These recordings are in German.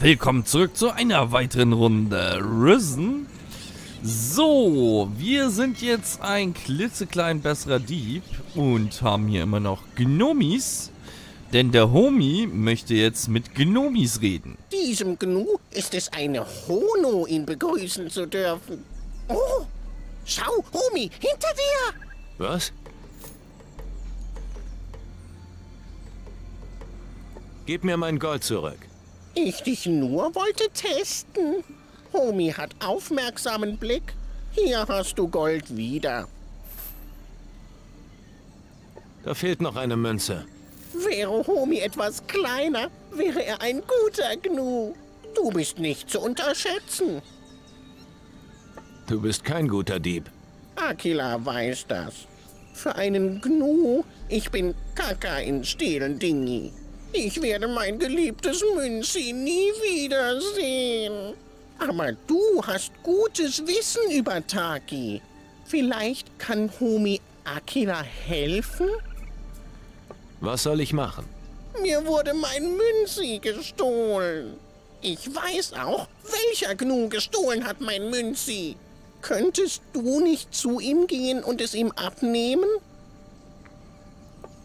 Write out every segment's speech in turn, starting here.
Willkommen zurück zu einer weiteren Runde Risen. So, wir sind jetzt ein klitzeklein besserer Dieb und haben hier immer noch Gnomis. Denn der Homie möchte jetzt mit Gnomis reden. Diesem Gnu ist es eine Hono, ihn begrüßen zu dürfen. Oh, schau, Homie, hinter dir! Was? Gib mir mein Gold zurück. Ich dich nur wollte testen. Homie hat aufmerksamen Blick. Hier hast du Gold wieder. Da fehlt noch eine Münze. Wäre Homie etwas kleiner, wäre er ein guter Gnu. Du bist nicht zu unterschätzen. Du bist kein guter Dieb. Akila weiß das. Für einen Gnu, ich bin Kaka in Stehlen Dingi. Ich werde mein geliebtes Münzi nie wiedersehen. Aber du hast gutes Wissen über Taki. Vielleicht kann Homie Akila helfen? Was soll ich machen? Mir wurde mein Münzi gestohlen. Ich weiß auch, welcher Gnu gestohlen hat mein Münzi. Könntest du nicht zu ihm gehen und es ihm abnehmen?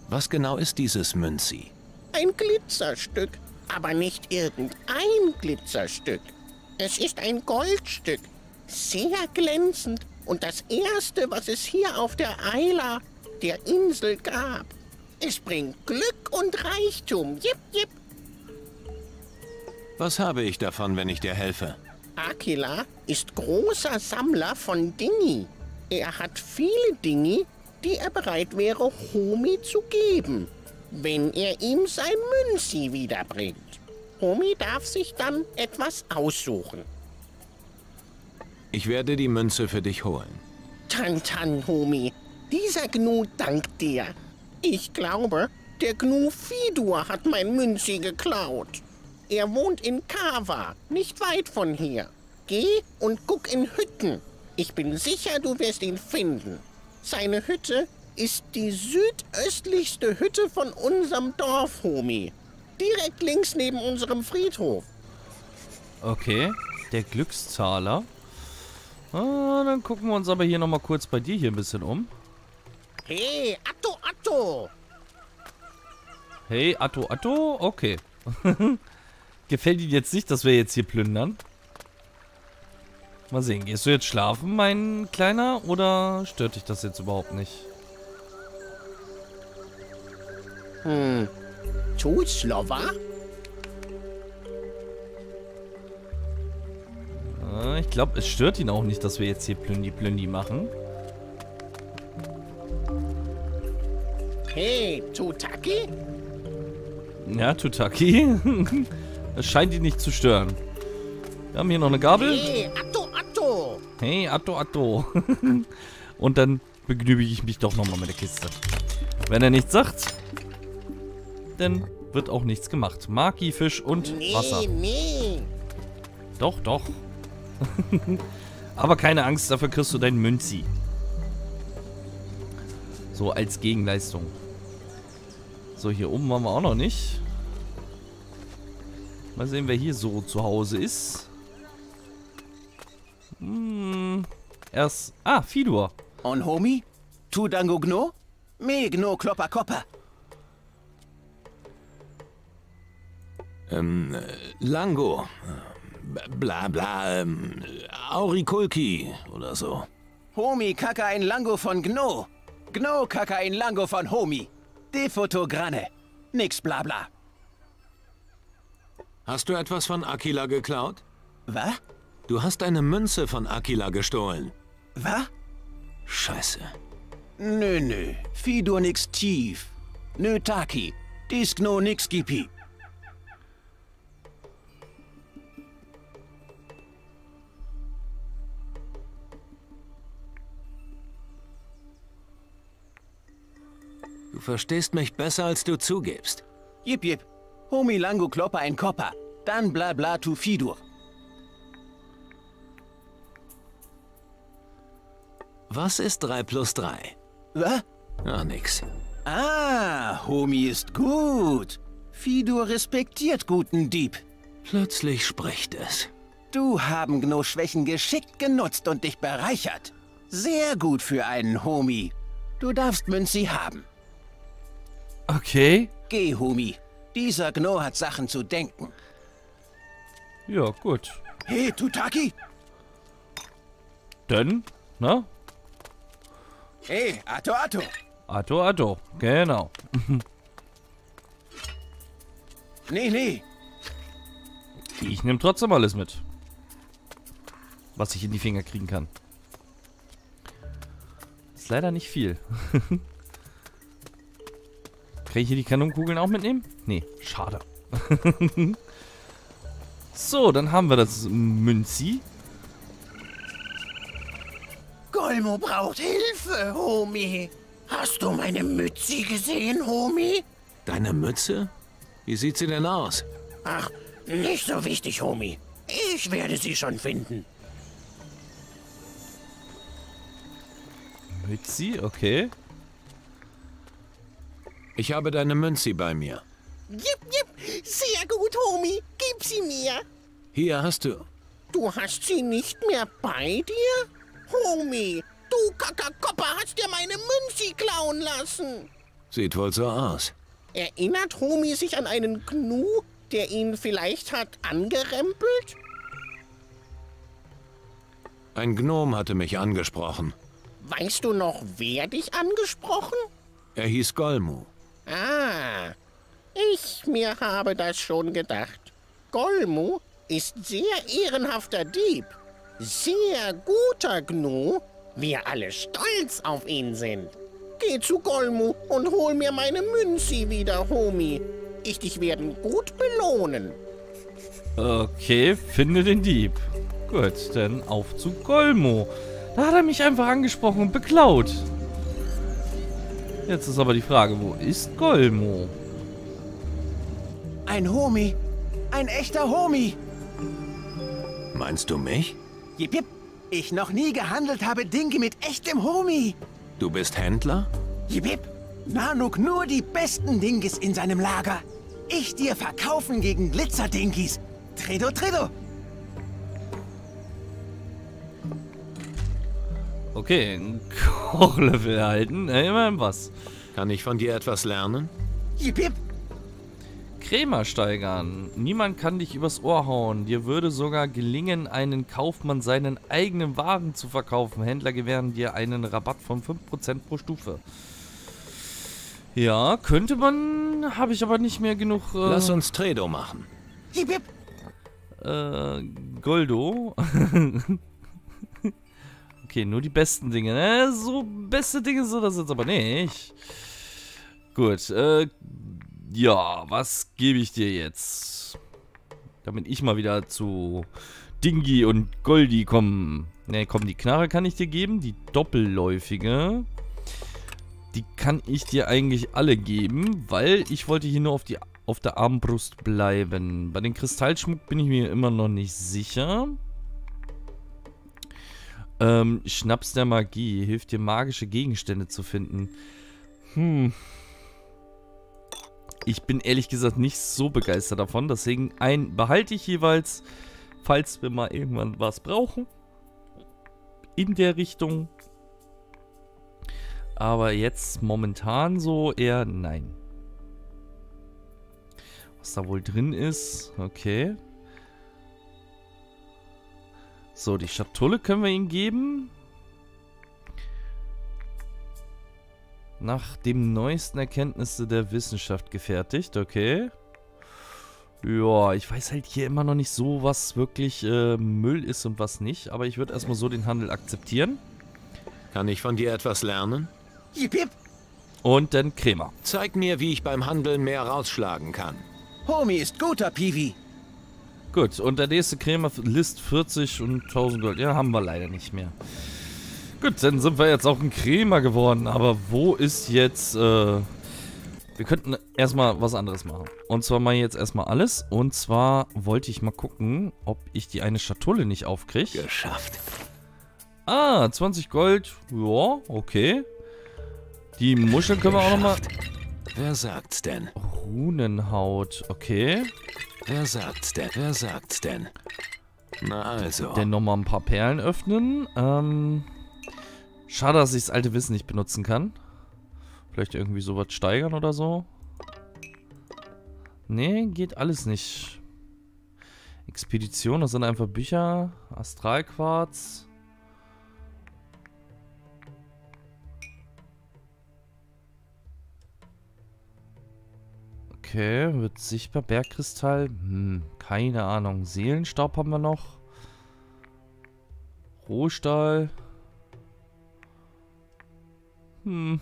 Was genau ist dieses Münzi? Ein Glitzerstück, aber nicht irgendein Glitzerstück. Es ist ein Goldstück, sehr glänzend und das erste, was es hier auf der Eila, der Insel, gab. Es bringt Glück und Reichtum. Jip, jip. Was habe ich davon, wenn ich dir helfe? Akila ist großer Sammler von Dingi. Er hat viele Dingi, die er bereit wäre, Homi zu geben wenn er ihm sein Münzi wiederbringt. Homi darf sich dann etwas aussuchen. Ich werde die Münze für dich holen. Tantan, Homi. Dieser Gnu dankt dir. Ich glaube, der Gnu Fidur hat mein Münzi geklaut. Er wohnt in Kawa, nicht weit von hier. Geh und guck in Hütten. Ich bin sicher, du wirst ihn finden. Seine Hütte ist die südöstlichste Hütte von unserem Dorf, Homi. Direkt links neben unserem Friedhof. Okay, der Glückszahler. Ah, dann gucken wir uns aber hier nochmal kurz bei dir hier ein bisschen um. Hey, Atto, Atto! Hey, Atto, Atto? Okay. Gefällt Ihnen jetzt nicht, dass wir jetzt hier plündern? Mal sehen, gehst du jetzt schlafen, mein Kleiner? Oder stört dich das jetzt überhaupt nicht? Hm. Tutslova? Ah, ich glaube, es stört ihn auch nicht, dass wir jetzt hier Plündi-Plündi machen. Hey, Tutaki? Ja, Tutaki. Es scheint ihn nicht zu stören. Wir haben hier noch eine Gabel. Hey, Atto, Atto! Hey, Atto, Atto. Und dann begnüge ich mich doch nochmal mit der Kiste. Wenn er nichts sagt, dann wird auch nichts gemacht. Maki, Fisch und nee, Wasser. Nee. Doch, doch. Aber keine Angst, dafür kriegst du deinen Münzi. So als Gegenleistung. So, hier oben waren wir auch noch nicht. Mal sehen, wer hier so zu Hause ist. Hm, erst... Ah, Fidur. Und Homie? Tu dango gno? Me gno klopper kopper. Ähm, äh, Lango. Bla bla, ähm, Aurikulki oder so. Homie kaka ein Lango von Gno. Gno kaka ein Lango von Homie. De Fotogranne. Nix bla bla. Hast du etwas von Akila geklaut? Was? Du hast eine Münze von Akila gestohlen. Was? Scheiße. Nö, nö. Fidur nix tief. Nö Taki. Dies Gno nix gipi. Du verstehst mich besser, als du zugibst. Jip jip. Homie Lango klopper ein Kopper. Dann bla bla tu Fidur. Was ist 3 plus 3? Was? Ach, nix. Ah, Homie ist gut. Fidur respektiert guten Dieb. Plötzlich spricht es. Du haben Gnos Schwächen geschickt genutzt und dich bereichert. Sehr gut für einen Homie. Du darfst Münzi haben. Okay. Geh, Homie. Dieser Gno hat Sachen zu denken. Ja, gut. Hey, Tutaki. Dann, ne? Hey, Ato Ato. Atto, Atto. Genau. Nee, nee. Ich nehme trotzdem alles mit. Was ich in die Finger kriegen kann. Ist leider nicht viel. Kann ich hier die Kanonenkugeln auch mitnehmen? Nee, schade. so, dann haben wir das Münzi. Golmo braucht Hilfe, Homie. Hast du meine Mützi gesehen, Homie? Deine Mütze? Wie sieht sie denn aus? Ach, nicht so wichtig, Homie. Ich werde sie schon finden. Münzi, okay. Ich habe deine Münzi bei mir. Jip, jip. Sehr gut, Homie. Gib sie mir. Hier hast du. Du hast sie nicht mehr bei dir? Homie, du Kakakopper hast dir meine Münzi klauen lassen. Sieht wohl so aus. Erinnert Homie sich an einen Gnu, der ihn vielleicht hat angerempelt? Ein Gnom hatte mich angesprochen. Weißt du noch, wer dich angesprochen? Er hieß Golmu. Ich mir habe das schon gedacht. Golmu ist sehr ehrenhafter Dieb. Sehr guter Gnu. Wir alle stolz auf ihn sind. Geh zu Golmu und hol mir meine Münzi wieder, Homie. Ich dich werden gut belohnen. Okay, finde den Dieb. Gut, dann auf zu Golmo. Da hat er mich einfach angesprochen und beklaut. Jetzt ist aber die Frage, wo ist Golmo? Ein Homie. Ein echter Homie. Meinst du mich? Jip, jip. Ich noch nie gehandelt habe Dinge mit echtem Homie. Du bist Händler? Jip, jip. Nanuk nur die besten Dingis in seinem Lager. Ich dir verkaufen gegen Glitzerdingis. Tredo, tredo. Okay, ein Kochlöffel erhalten. Ja, immerhin was. Kann ich von dir etwas lernen? Jip, jip. Krämer steigern. Niemand kann dich übers Ohr hauen. Dir würde sogar gelingen, einen Kaufmann seinen eigenen Waren zu verkaufen. Händler gewähren dir einen Rabatt von 5% pro Stufe. Ja, könnte man, habe ich aber nicht mehr genug. Äh, Lass uns Tredo machen. Jip, jip. Äh, Goldo. okay, nur die besten Dinge. Ne? So beste Dinge sind das jetzt aber nicht. Gut, äh, ja, was gebe ich dir jetzt? Damit ich mal wieder zu Dingi und Goldi komme. Ne, komm, die Knarre kann ich dir geben. Die doppelläufige. Die kann ich dir eigentlich alle geben, weil ich wollte hier nur auf, die, auf der Armbrust bleiben. Bei den Kristallschmuck bin ich mir immer noch nicht sicher. Ähm, Schnaps der Magie hilft dir magische Gegenstände zu finden. Hm. Ich bin ehrlich gesagt nicht so begeistert davon. Deswegen ein behalte ich jeweils, falls wir mal irgendwann was brauchen. In der Richtung. Aber jetzt momentan so eher nein. Was da wohl drin ist. Okay. So, die Schatulle können wir ihm geben. Nach dem neuesten Erkenntnisse der Wissenschaft gefertigt, okay. Ja, ich weiß halt hier immer noch nicht so, was wirklich äh, Müll ist und was nicht. Aber ich würde erstmal so den Handel akzeptieren. Kann ich von dir etwas lernen? Jip, jip. Und dann Crema. Zeig mir, wie ich beim Handeln mehr rausschlagen kann. Homie ist guter Piwi. Gut, und der nächste Crema List 40 und 1000 Gold. Ja, haben wir leider nicht mehr. Gut, dann sind wir jetzt auch ein Crema geworden. Aber wo ist jetzt... Äh, wir könnten erstmal was anderes machen. Und zwar ich jetzt erstmal alles. Und zwar wollte ich mal gucken, ob ich die eine Schatulle nicht aufkriege. Geschafft. Ah, 20 Gold. Ja, okay. Die Muscheln können wir auch nochmal... Wer sagt's denn? Runenhaut, okay. Wer sagt's denn? Wer sagt's denn? Na also. Dann nochmal ein paar Perlen öffnen. Ähm, schade, dass ich das alte Wissen nicht benutzen kann. Vielleicht irgendwie sowas steigern oder so. Nee, geht alles nicht. Expedition, das sind einfach Bücher. Astralquarz. Okay, wird sichtbar. Bergkristall. Hm, keine Ahnung. Seelenstaub haben wir noch. Rohstahl. Hm.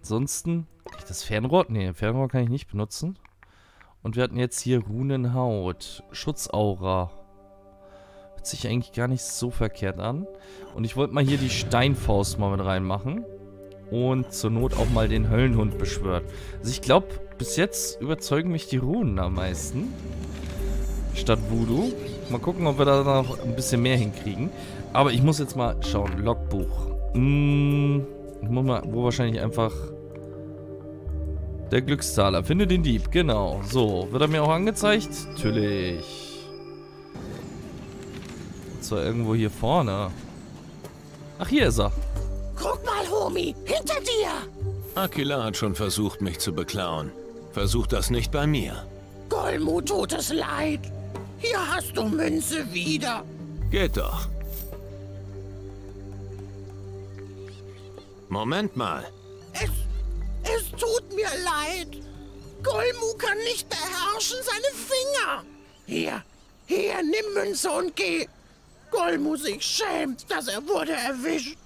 Ansonsten. Kann ich das Fernrohr? Ne, Fernrohr kann ich nicht benutzen. Und wir hatten jetzt hier Runenhaut. Schutzaura. Hört sich eigentlich gar nicht so verkehrt an. Und ich wollte mal hier die Steinfaust mal mit reinmachen. Und zur Not auch mal den Höllenhund beschwört. Also ich glaube, bis jetzt überzeugen mich die Runen am meisten. Statt Voodoo. Mal gucken, ob wir da noch ein bisschen mehr hinkriegen. Aber ich muss jetzt mal schauen. Logbuch. Hm, ich muss mal, wo wahrscheinlich einfach der Glückszahler. Finde den Dieb, genau. So, wird er mir auch angezeigt? Natürlich. Und zwar irgendwo hier vorne. Ach, hier ist er. Guck mal, Homie, hinter dir! Aquila hat schon versucht, mich zu beklauen. Versuch das nicht bei mir. Golmu tut es leid. Hier hast du Münze wieder. Geht doch. Moment mal. Es, es tut mir leid. Golmu kann nicht beherrschen seine Finger. Hier, hier, nimm Münze und geh. Golmu sich schämt, dass er wurde erwischt.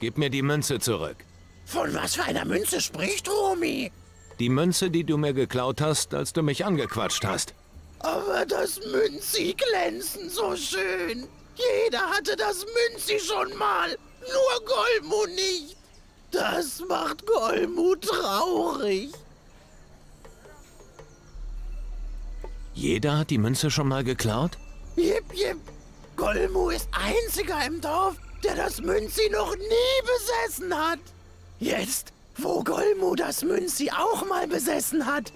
Gib mir die Münze zurück. Von was für einer Münze spricht Romy? Die Münze, die du mir geklaut hast, als du mich angequatscht hast. Aber das Münzi glänzen so schön. Jeder hatte das Münzi schon mal. Nur Golmu nicht. Das macht Golmu traurig. Jeder hat die Münze schon mal geklaut? Jip, jip. Golmu ist einziger im Dorf, der das Münzi noch nie besessen hat. Jetzt, wo Golmu das Münzi auch mal besessen hat,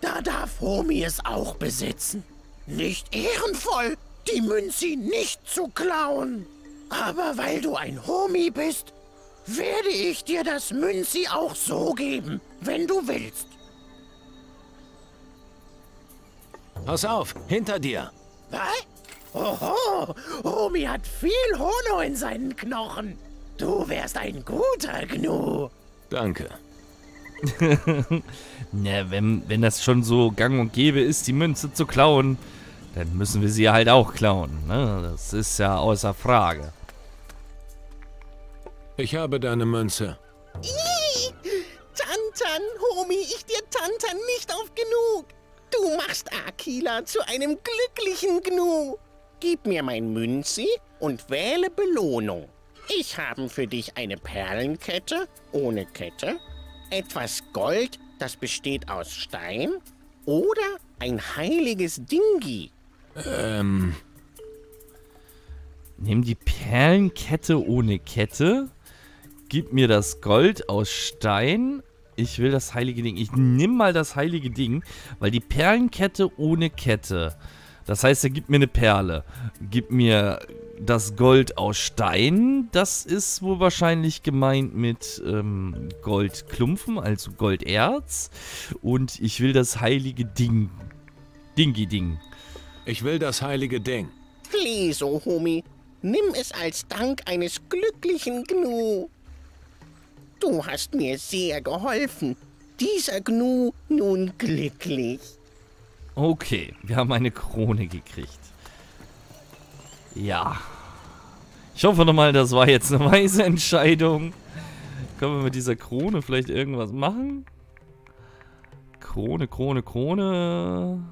da darf Homi es auch besitzen. Nicht ehrenvoll, die Münzi nicht zu klauen. Aber weil du ein Homi bist, werde ich dir das Münzi auch so geben, wenn du willst. Pass auf, hinter dir. Was? Oho, Homi hat viel Hono in seinen Knochen. Du wärst ein guter Gnu. Danke. Na, wenn, wenn das schon so gang und gäbe ist, die Münze zu klauen, dann müssen wir sie halt auch klauen. Ne? Das ist ja außer Frage. Ich habe deine Münze. Tantan, Homie, ich dir Tantan nicht oft genug. Du machst Akila zu einem glücklichen Gnu. Gib mir mein Münzi und wähle Belohnung. Ich habe für dich eine Perlenkette ohne Kette, etwas Gold, das besteht aus Stein oder ein heiliges Dingi. Ähm, Nimm die Perlenkette ohne Kette. Gib mir das Gold aus Stein. Ich will das heilige Ding. Ich nimm mal das heilige Ding, weil die Perlenkette ohne Kette. Das heißt, er gibt mir eine Perle. Gib mir das Gold aus Stein. Das ist wohl wahrscheinlich gemeint mit ähm, Goldklumpen, also Golderz. Und ich will das heilige Ding. Dingi-Ding. Ich will das heilige Ding. Please, Homie, nimm es als Dank eines glücklichen Gnu. Du hast mir sehr geholfen. Dieser Gnu nun glücklich. Okay, wir haben eine Krone gekriegt. Ja. Ich hoffe nochmal, das war jetzt eine weise Entscheidung. Können wir mit dieser Krone vielleicht irgendwas machen? Krone, Krone, Krone.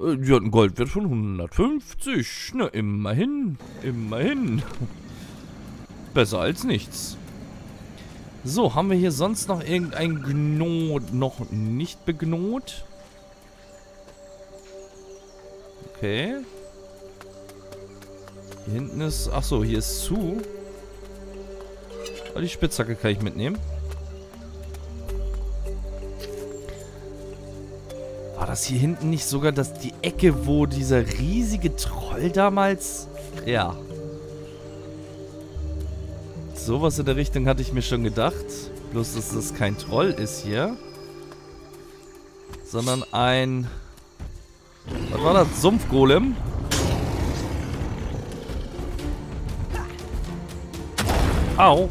Äh, Die hat einen Goldwert von 150. Na, immerhin. Immerhin. Besser als nichts. So, haben wir hier sonst noch irgendein Gnot noch nicht begnot? Okay. Hier hinten ist... Achso, hier ist zu. Ah, die Spitzhacke kann ich mitnehmen. Das hier hinten nicht sogar das, die Ecke, wo dieser riesige Troll damals... Ja. Sowas in der Richtung hatte ich mir schon gedacht. Bloß, dass das kein Troll ist hier. Sondern ein... Was war das? Sumpfgolem? Au.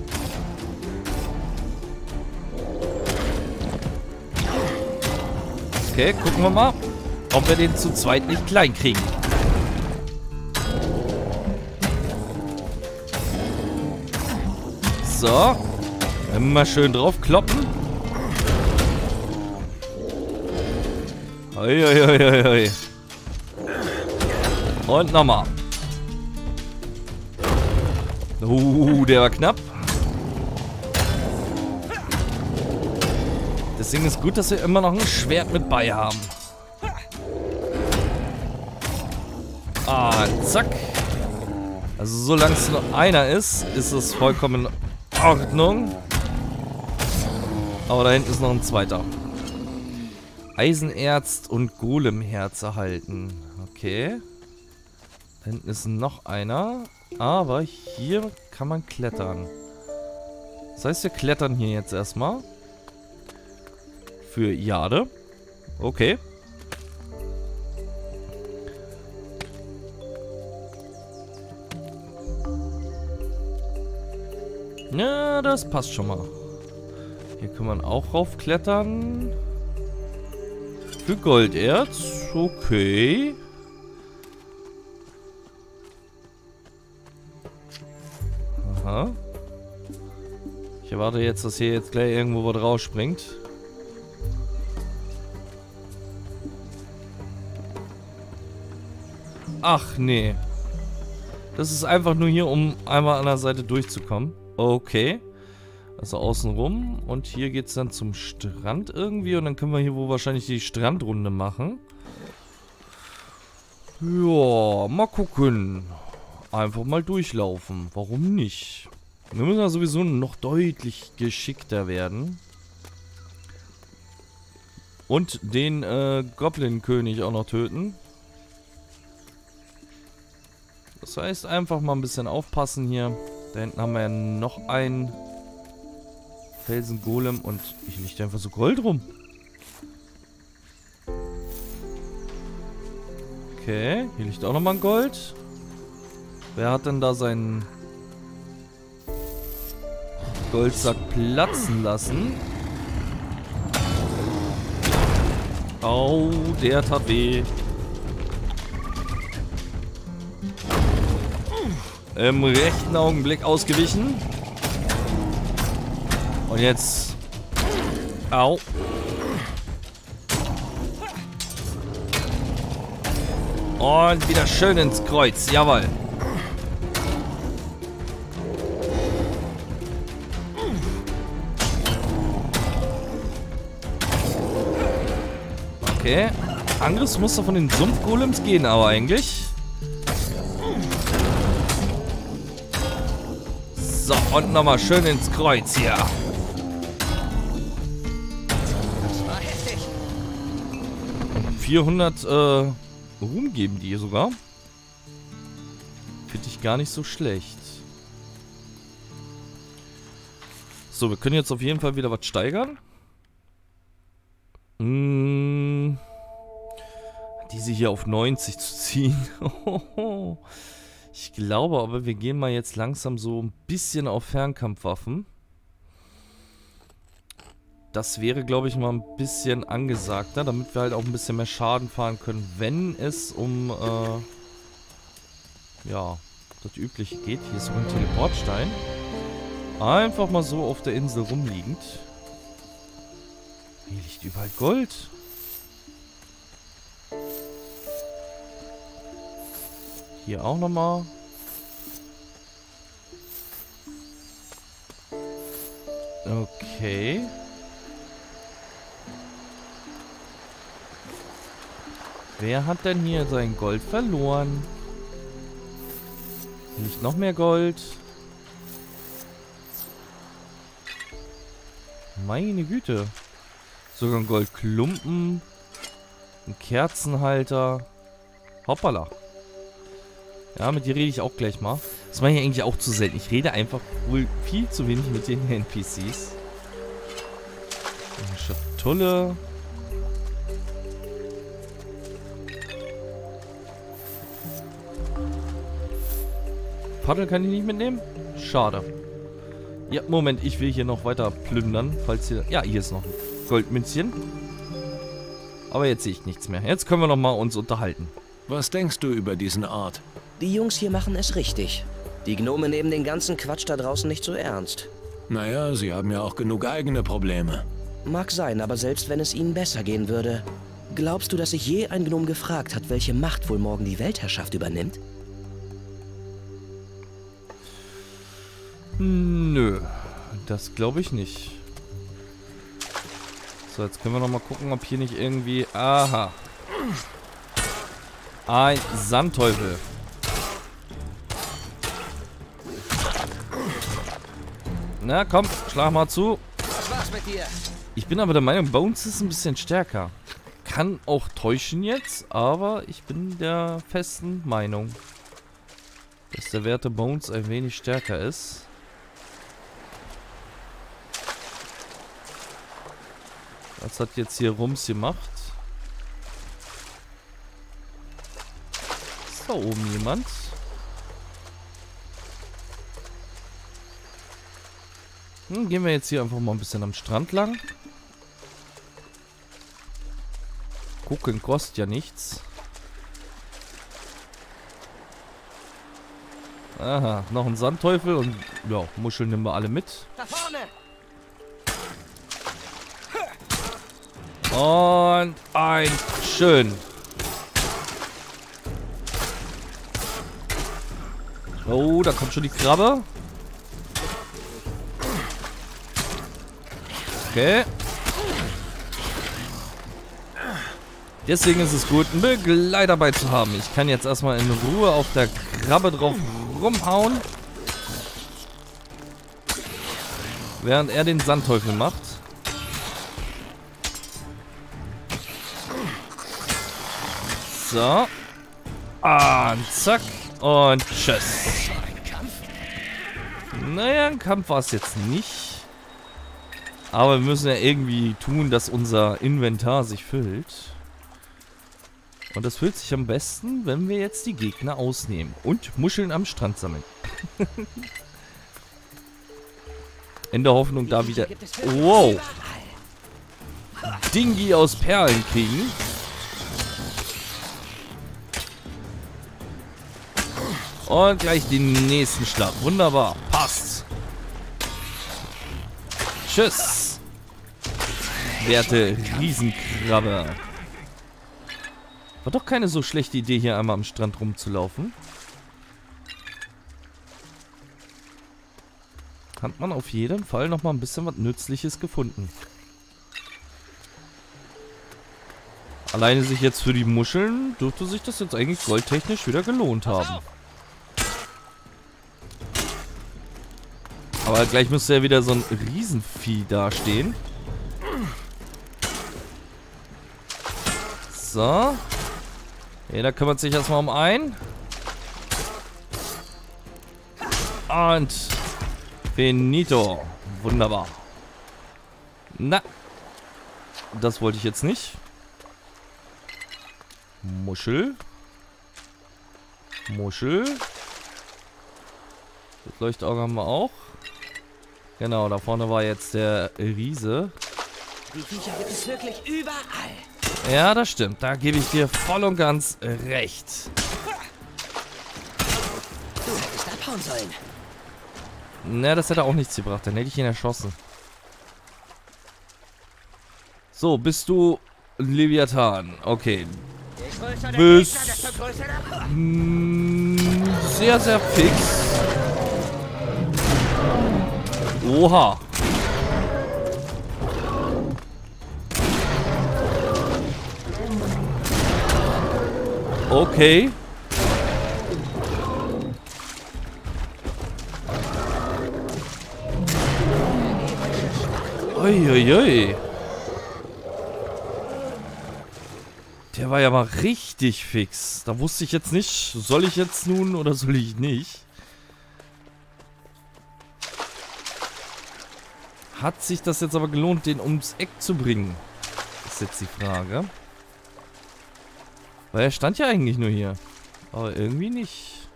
Okay, gucken wir mal, ob wir den zu zweit nicht klein kriegen. So. Immer schön drauf kloppen. Hoi, hoi, hoi, hoi. Und nochmal. Uh, der war knapp. Deswegen ist gut, dass wir immer noch ein Schwert mit bei haben. Ah, zack. Also solange es nur einer ist, ist es vollkommen in Ordnung. Aber da hinten ist noch ein zweiter. Eisenerz und Golemherz erhalten. Okay. Da hinten ist noch einer. Aber hier kann man klettern. Das heißt, wir klettern hier jetzt erstmal. Für Jade. Okay. Ja, das passt schon mal. Hier kann man auch raufklettern. Für Golderz. Okay. Aha. Ich erwarte jetzt, dass hier jetzt gleich irgendwo was rausspringt. Ach, nee. Das ist einfach nur hier, um einmal an der Seite durchzukommen. Okay. Also außenrum. Und hier geht es dann zum Strand irgendwie. Und dann können wir hier wohl wahrscheinlich die Strandrunde machen. Ja, mal gucken. Einfach mal durchlaufen. Warum nicht? Wir müssen ja sowieso noch deutlich geschickter werden. Und den äh, Goblin-König auch noch töten. Das heißt, einfach mal ein bisschen aufpassen hier. Da hinten haben wir ja noch einen Felsengolem und ich liege einfach so Gold rum. Okay, hier liegt auch nochmal ein Gold. Wer hat denn da seinen Goldsack platzen lassen? Au, der tat weh. Im rechten Augenblick ausgewichen. Und jetzt... Au. Und wieder schön ins Kreuz. Jawohl. Okay. Angriffsmuster von den Sumpfgolems gehen aber eigentlich. Und nochmal schön ins Kreuz hier. Das war heftig. 400 äh, Ruhm geben die sogar. Finde ich gar nicht so schlecht. So, wir können jetzt auf jeden Fall wieder was steigern. Mm, diese hier auf 90 zu ziehen. ich glaube aber, wir gehen mal jetzt langsam so ein bisschen auf Fernkampfwaffen. Das wäre, glaube ich, mal ein bisschen angesagter, damit wir halt auch ein bisschen mehr Schaden fahren können, wenn es um, äh, ja, das Übliche geht. Hier ist so ein Teleportstein. Einfach mal so auf der Insel rumliegend. Hier liegt überall Gold. Hier auch nochmal. Okay. Wer hat denn hier sein Gold verloren? Nicht noch mehr Gold. Meine Güte. Sogar ein Goldklumpen. Ein Kerzenhalter. Hoppala. Ja, mit dir rede ich auch gleich mal. Das mache ich eigentlich auch zu selten. Ich rede einfach wohl viel zu wenig mit den NPCs. Eine Schatulle. Paddel kann ich nicht mitnehmen? Schade. Ja, Moment, ich will hier noch weiter plündern, falls hier... Ja, hier ist noch ein Goldmünzchen. Aber jetzt sehe ich nichts mehr. Jetzt können wir noch mal uns unterhalten. Was denkst du über diesen Ort? Die Jungs hier machen es richtig. Die Gnome nehmen den ganzen Quatsch da draußen nicht so ernst. Naja, sie haben ja auch genug eigene Probleme. Mag sein, aber selbst wenn es ihnen besser gehen würde, glaubst du, dass sich je ein Gnome gefragt hat, welche Macht wohl morgen die Weltherrschaft übernimmt? Nö, das glaube ich nicht. So, jetzt können wir noch mal gucken, ob hier nicht irgendwie... Aha. Ein Sandteufel. Na, komm, schlag mal zu. Ich bin aber der Meinung, Bones ist ein bisschen stärker. Kann auch täuschen jetzt, aber ich bin der festen Meinung, dass der Werte Bones ein wenig stärker ist. Was hat jetzt hier Rums gemacht? Ist da oben jemand? Hm, gehen wir jetzt hier einfach mal ein bisschen am Strand lang. Gucken kostet ja nichts. Aha, noch ein Sandteufel und ja, Muscheln nehmen wir alle mit. Und ein schön. Oh, da kommt schon die Krabbe. Okay. Deswegen ist es gut, einen Begleiter dabei zu haben. Ich kann jetzt erstmal in Ruhe auf der Krabbe drauf rumhauen. Während er den Sandteufel macht. So. Und zack. Und tschüss. Naja, ein Kampf war es jetzt nicht. Aber wir müssen ja irgendwie tun, dass unser Inventar sich füllt. Und das füllt sich am besten, wenn wir jetzt die Gegner ausnehmen. Und Muscheln am Strand sammeln. In der Hoffnung, da wieder... Wow! Dingi aus Perlen kriegen. Und gleich den nächsten Schlag. Wunderbar. Passt. Tschüss. Werte Riesenkrabbe. War doch keine so schlechte Idee, hier einmal am Strand rumzulaufen. Hat man auf jeden Fall noch mal ein bisschen was Nützliches gefunden. Alleine sich jetzt für die Muscheln dürfte sich das jetzt eigentlich goldtechnisch wieder gelohnt haben. Aber gleich müsste ja wieder so ein Riesenvieh dastehen. So. Jeder kümmert sich erstmal um einen. Und Finito. Wunderbar. Na. Das wollte ich jetzt nicht. Muschel. Muschel. Das Leuchtauge haben wir auch. Genau, da vorne war jetzt der Riese. Die Viecher gibt es wirklich überall. Ja, das stimmt. Da gebe ich dir voll und ganz recht. Du hättest abhauen sollen. Na, das hätte auch nichts gebracht. Dann hätte ich ihn erschossen. So, bist du Leviathan? Okay. Je größer der Bis- Gegner, desto größer der... Mm, Sehr, sehr fix. Oha. Okay. Uiuiui. Der war ja mal richtig fix. Da wusste ich jetzt nicht, soll ich jetzt nun oder soll ich nicht? Hat sich das jetzt aber gelohnt, den ums Eck zu bringen? Ist jetzt die Frage. Weil er stand ja eigentlich nur hier. Aber irgendwie nicht.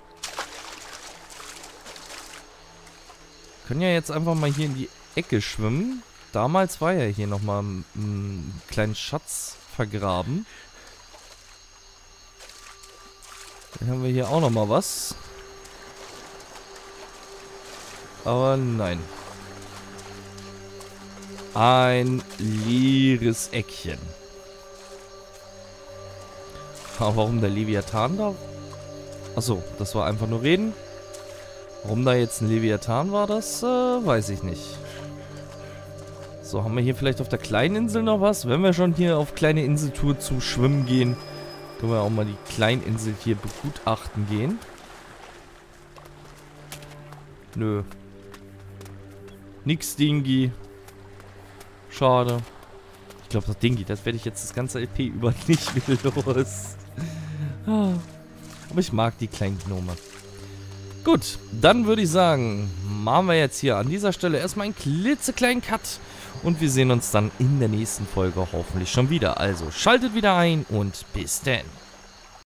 Können ja jetzt einfach mal hier in die Ecke schwimmen. Damals war ja hier nochmal ein, ein kleinen Schatz vergraben. Dann haben wir hier auch nochmal was. Aber nein. Ein leeres Eckchen. Warum der Leviathan da? Achso, das war einfach nur reden. Warum da jetzt ein Leviathan war, das äh, weiß ich nicht. So, haben wir hier vielleicht auf der kleinen Insel noch was? Wenn wir schon hier auf kleine Inseltour zum Schwimmen gehen, können wir auch mal die Kleininsel hier begutachten gehen. Nö. Nix Dingi. Schade. Ich glaube, das Dingi, das werde ich jetzt das ganze LP über nicht wieder los. Aber ich mag die kleinen Gnome. Gut, dann würde ich sagen, machen wir jetzt hier an dieser Stelle erstmal einen klitzekleinen Cut. Und wir sehen uns dann in der nächsten Folge hoffentlich schon wieder. Also schaltet wieder ein und bis denn.